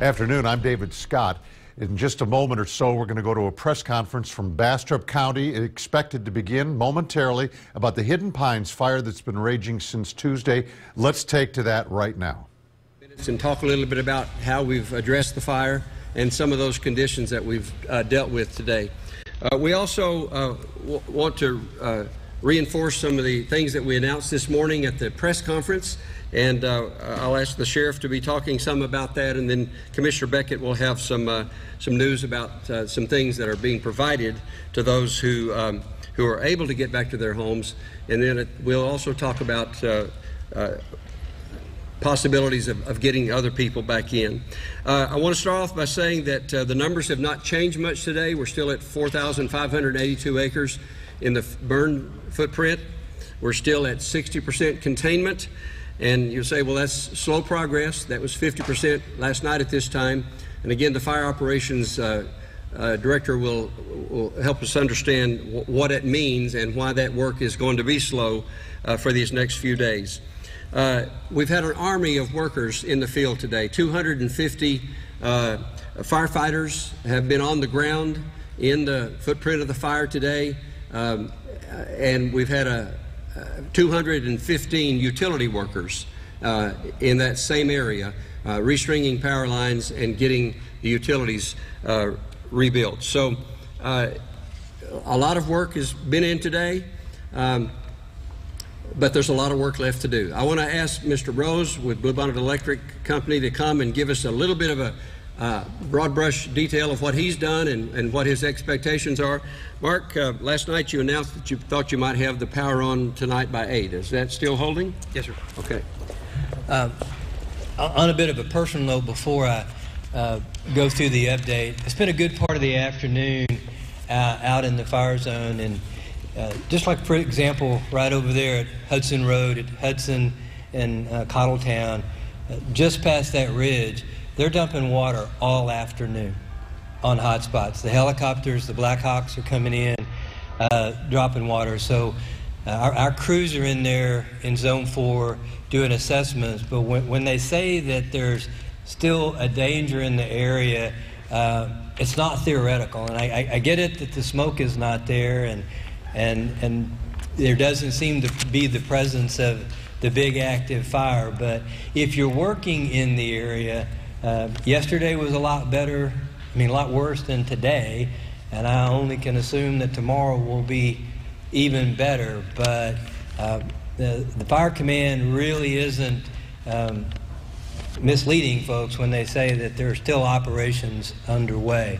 Afternoon, I'm David Scott. In just a moment or so, we're going to go to a press conference from Bastrop County, expected to begin momentarily about the Hidden Pines fire that's been raging since Tuesday. Let's take to that right now. And talk a little bit about how we've addressed the fire and some of those conditions that we've uh, dealt with today. Uh, we also uh, want to uh, reinforce some of the things that we announced this morning at the press conference. And uh, I'll ask the sheriff to be talking some about that, and then Commissioner Beckett will have some uh, some news about uh, some things that are being provided to those who um, who are able to get back to their homes. And then it, we'll also talk about uh, uh, possibilities of, of, getting other people back in. Uh, I want to start off by saying that uh, the numbers have not changed much today. We're still at 4,582 acres in the burn footprint. We're still at 60% containment. And you'll say, well, that's slow progress. That was 50% last night at this time. And again, the fire operations uh, uh, director will, will help us understand what it means and why that work is going to be slow uh, for these next few days. Uh, we've had an army of workers in the field today. 250 uh, firefighters have been on the ground in the footprint of the fire today. Um, and we've had a, 215 utility workers uh, in that same area, uh, restringing power lines and getting the utilities uh, rebuilt. So uh, a lot of work has been in today, um, but there's a lot of work left to do. I want to ask Mr. Rose with Bluebonnet Electric Company to come and give us a little bit of a uh, broad brush detail of what he's done and, and what his expectations are. Mark, uh, last night you announced that you thought you might have the power on tonight by 8. Is that still holding? Yes, sir. Okay. Uh, on a bit of a personal note, before I uh, go through the update, I spent a good part of the afternoon uh, out in the fire zone, and uh, just like, for example, right over there at Hudson Road, at Hudson and Cottletown, just past that ridge, they're dumping water all afternoon on hot spots. The helicopters, the Blackhawks are coming in, uh, dropping water. So uh, our, our, crews are in there in Zone 4 doing assessments, but when, when they say that there's still a danger in the area, uh, it's not theoretical. And I, I, I, get it that the smoke is not there, and, and, and there doesn't seem to be the presence of the big active fire. But if you're working in the area, uh, yesterday was a lot better, I mean, a lot worse than today, and I only can assume that tomorrow will be even better. But uh, the, the fire command really isn't um, misleading folks when they say that there are still operations underway.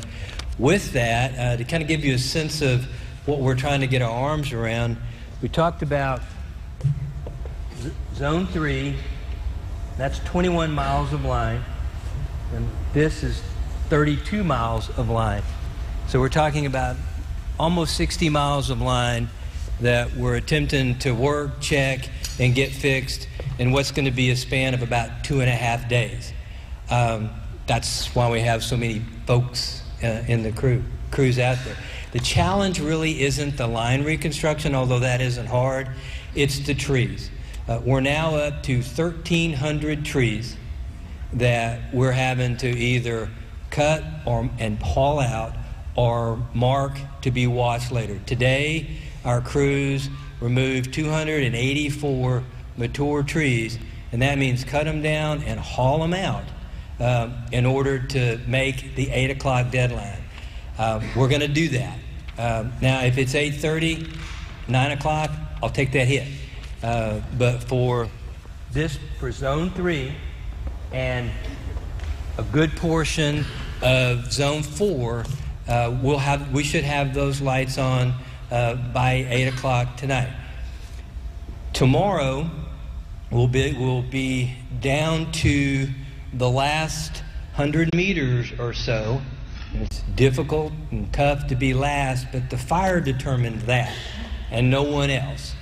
With that, uh, to kind of give you a sense of what we're trying to get our arms around, we talked about Zone 3, that's 21 miles of line. And this is 32 miles of line. So we're talking about almost 60 miles of line that we're attempting to work, check, and get fixed in what's going to be a span of about two and a half days. Um, that's why we have so many folks uh, in the crew, crews out there. The challenge really isn't the line reconstruction, although that isn't hard. It's the trees. Uh, we're now up to 1,300 trees that we're having to either cut or and haul out or mark to be watched later. Today, our crews removed 284 mature trees, and that means cut them down and haul them out uh, in order to make the 8 o'clock deadline. Uh, we're going to do that. Uh, now, if it's 8.30, 9 o'clock, I'll take that hit. Uh, but for this, for Zone 3, and a good portion of Zone 4 uh, we'll have, we should have those lights on uh, by 8 o'clock tonight. Tomorrow, we'll be, we'll be down to the last 100 meters or so. It's difficult and tough to be last, but the fire determined that, and no one else.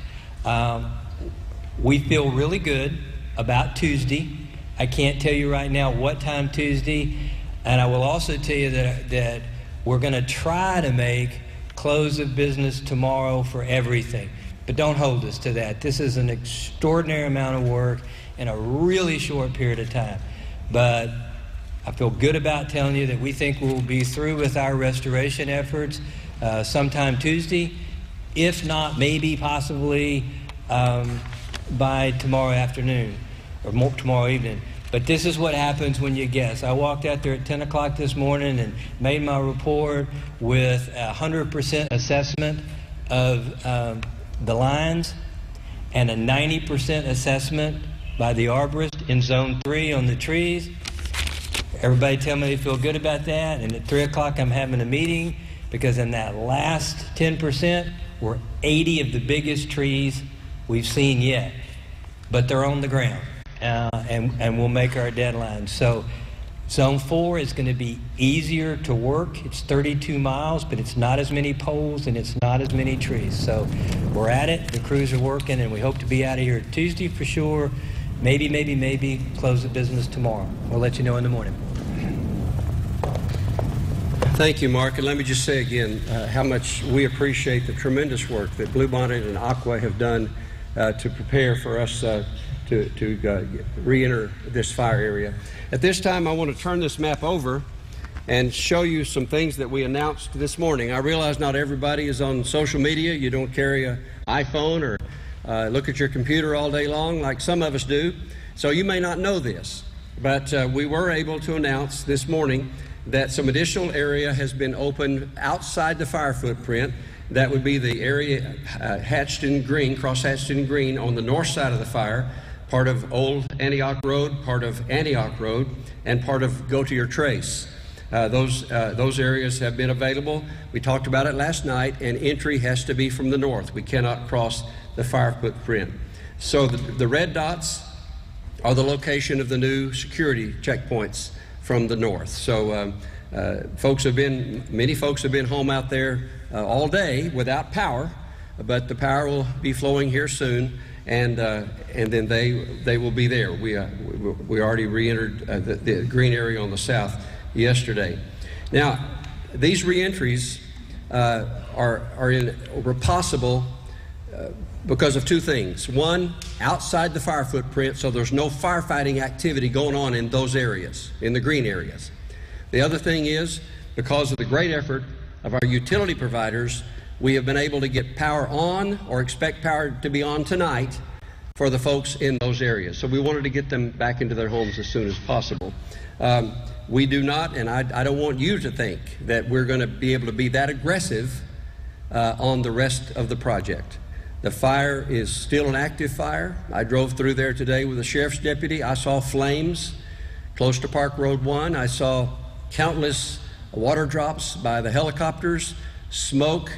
Um, we feel really good about Tuesday. I can't tell you right now what time Tuesday, and I will also tell you that, that we're going to try to make close of business tomorrow for everything. But don't hold us to that. This is an extraordinary amount of work in a really short period of time. But I feel good about telling you that we think we'll be through with our restoration efforts uh, sometime Tuesday, if not maybe possibly um, by tomorrow afternoon or more, tomorrow evening. But this is what happens when you guess. I walked out there at 10 o'clock this morning and made my report with a 100% assessment of um, the lines and a 90% assessment by the arborist in zone three on the trees. Everybody tell me they feel good about that. And at 3 o'clock, I'm having a meeting because in that last 10% were 80 of the biggest trees we've seen yet. But they're on the ground. Uh, and, and we'll make our deadline. So, zone four is going to be easier to work. It's 32 miles, but it's not as many poles and it's not as many trees. So, we're at it. The crews are working, and we hope to be out of here Tuesday for sure. Maybe, maybe, maybe close the business tomorrow. We'll let you know in the morning. Thank you, Mark. And let me just say again uh, how much we appreciate the tremendous work that Bluebonnet and Aqua have done uh, to prepare for us uh, to, to uh, re-enter this fire area. At this time, I want to turn this map over and show you some things that we announced this morning. I realize not everybody is on social media. You don't carry an iPhone or uh, look at your computer all day long like some of us do. So you may not know this. But uh, we were able to announce this morning that some additional area has been opened outside the fire footprint. That would be the area uh, hatched in green, cross hatched in green on the north side of the fire, part of Old Antioch Road, part of Antioch Road, and part of Gotier Trace. Uh, those, uh, those areas have been available. We talked about it last night, and entry has to be from the north. We cannot cross the fire footprint. So the, the red dots are the location of the new security checkpoints from the north. So um, uh, folks have been, many folks have been home out there uh, all day without power, but the power will be flowing here soon, and uh, and then they they will be there. We uh, we, already re-entered uh, the, the green area on the south yesterday. Now, these reentries uh, are are in were possible because of two things. One, outside the fire footprint, so there's no firefighting activity going on in those areas, in the green areas. The other thing is, because of the great effort of our utility providers, we have been able to get power on or expect power to be on tonight for the folks in those areas. So we wanted to get them back into their homes as soon as possible. Um, we do not, and I, I, don't want you to think that we're going to be able to be that aggressive uh, on the rest of the project. The fire is still an active fire. I drove through there today with a sheriff's deputy. I saw flames close to Park Road 1. I saw countless water drops by the helicopters, smoke.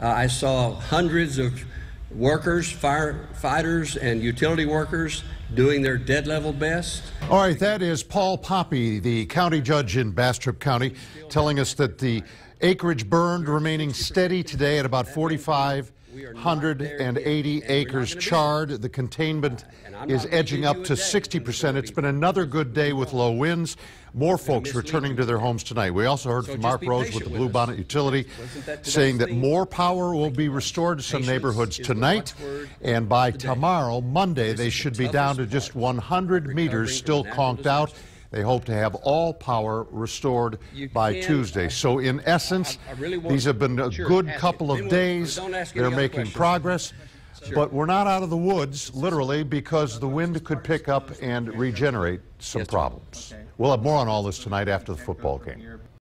Uh, I saw hundreds of workers, firefighters, and utility workers doing their dead level best. All right, that is Paul Pape, the county judge in Bastrop County, telling us that the acreage burned remaining steady today at about 45 180 acres charred. The containment is edging up to 60%. It's been another good day with low winds. More folks returning to their homes tonight. We also heard from Mark Rose with the Bluebonnet Utility saying that more power will be restored to some neighborhoods tonight. And by tomorrow, Monday, they should be down to just 100 meters still conked out. They hope to have all power restored by Tuesday. So, in essence, I, I really these have been a sure, good couple of days. They're making progress. Sure. But we're not out of the woods, literally, because the wind could pick up and regenerate some problems. We'll have more on all this tonight after the football game.